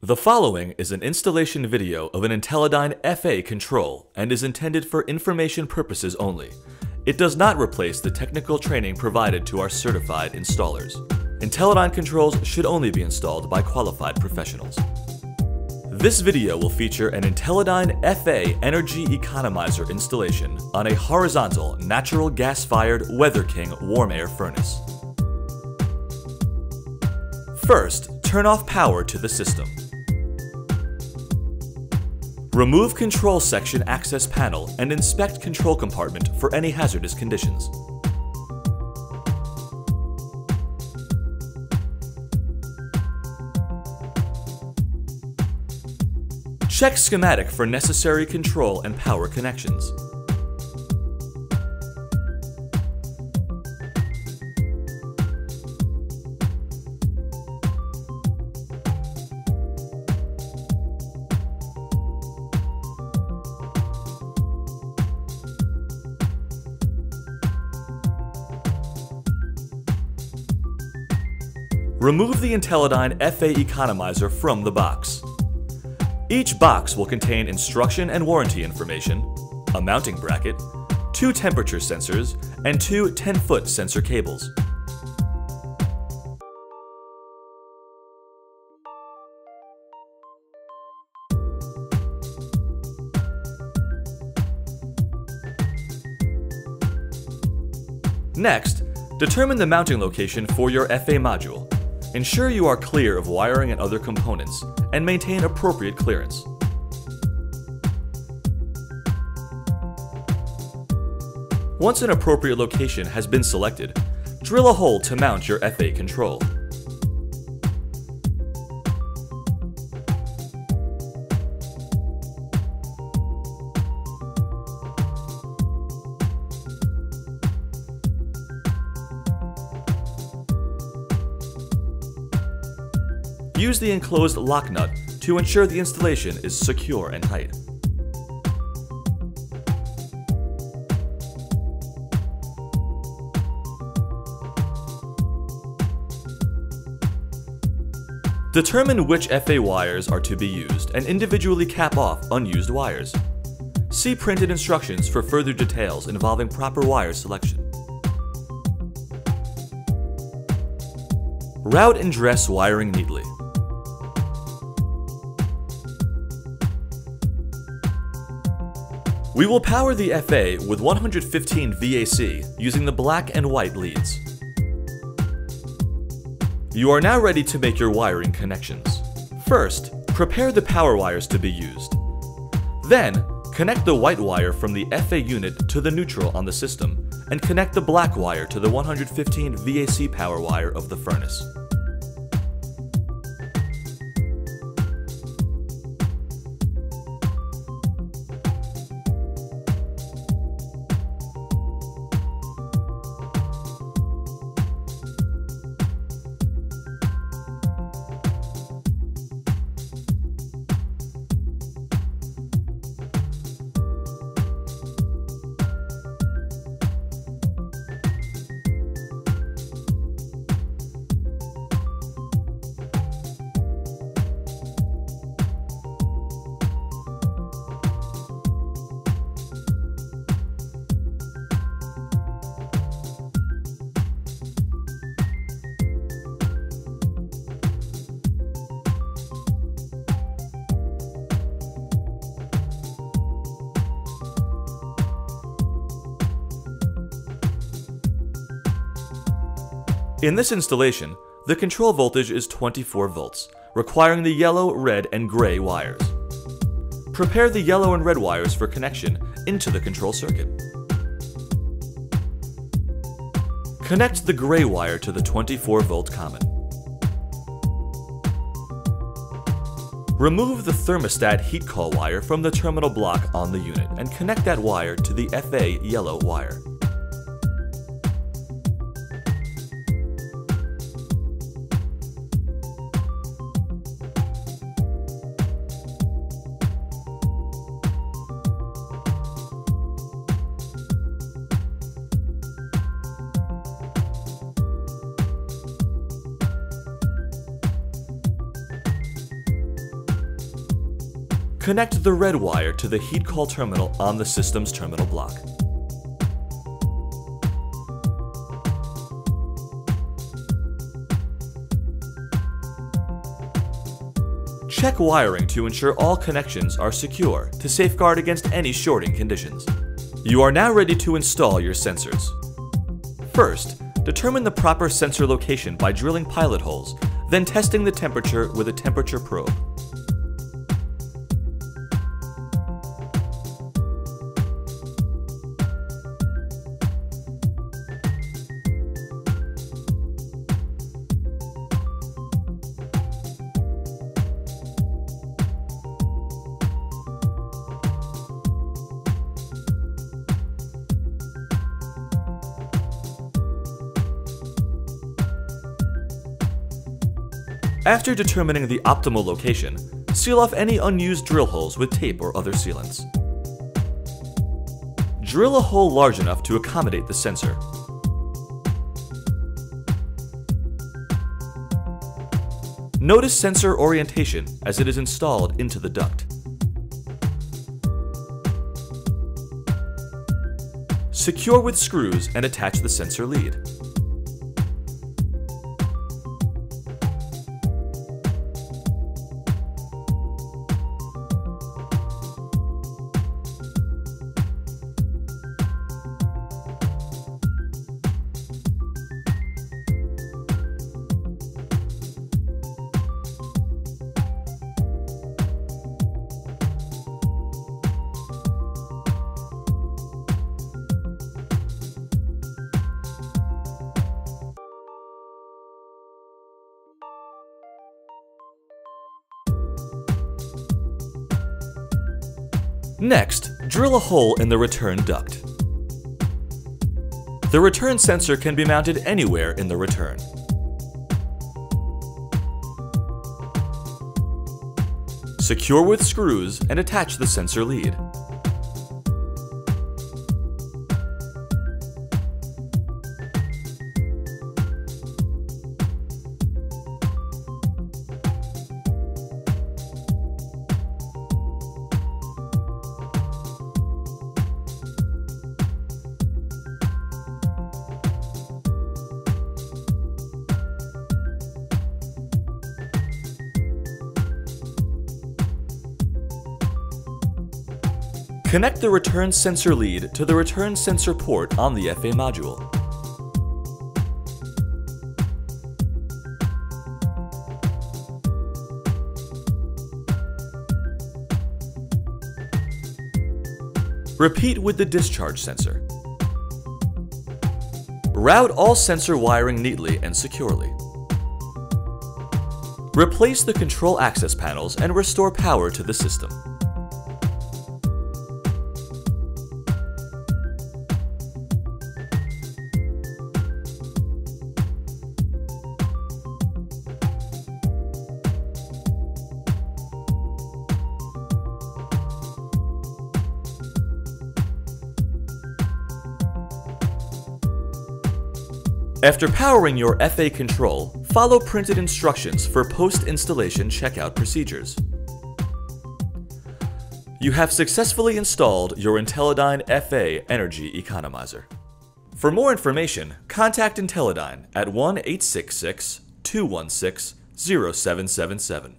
The following is an installation video of an Intellidyne FA control and is intended for information purposes only. It does not replace the technical training provided to our certified installers. Intellidyne controls should only be installed by qualified professionals. This video will feature an Intellidyne FA energy economizer installation on a horizontal natural gas-fired Weather King warm air furnace. First, turn off power to the system. Remove control section access panel and inspect control compartment for any hazardous conditions. Check schematic for necessary control and power connections. Remove the Intellidyne FA Economizer from the box. Each box will contain instruction and warranty information, a mounting bracket, two temperature sensors, and two 10-foot sensor cables. Next, determine the mounting location for your FA module. Ensure you are clear of wiring and other components, and maintain appropriate clearance. Once an appropriate location has been selected, drill a hole to mount your FA control. Use the enclosed lock nut to ensure the installation is secure and tight. Determine which FA wires are to be used and individually cap off unused wires. See printed instructions for further details involving proper wire selection. Route and dress wiring neatly. We will power the FA with 115 VAC using the black and white leads. You are now ready to make your wiring connections. First, prepare the power wires to be used. Then, connect the white wire from the FA unit to the neutral on the system, and connect the black wire to the 115 VAC power wire of the furnace. In this installation, the control voltage is 24 volts, requiring the yellow, red, and gray wires. Prepare the yellow and red wires for connection into the control circuit. Connect the gray wire to the 24 volt common. Remove the thermostat heat call wire from the terminal block on the unit and connect that wire to the FA yellow wire. Connect the red wire to the heat call terminal on the system's terminal block. Check wiring to ensure all connections are secure to safeguard against any shorting conditions. You are now ready to install your sensors. First, determine the proper sensor location by drilling pilot holes, then testing the temperature with a temperature probe. After determining the optimal location, seal off any unused drill holes with tape or other sealants. Drill a hole large enough to accommodate the sensor. Notice sensor orientation as it is installed into the duct. Secure with screws and attach the sensor lead. Next, drill a hole in the return duct. The return sensor can be mounted anywhere in the return. Secure with screws and attach the sensor lead. Connect the return sensor lead to the return sensor port on the FA module. Repeat with the discharge sensor. Route all sensor wiring neatly and securely. Replace the control access panels and restore power to the system. After powering your FA control, follow printed instructions for post-installation checkout procedures. You have successfully installed your IntelliDyne FA Energy Economizer. For more information, contact IntelliDyne at 1-866-216-0777.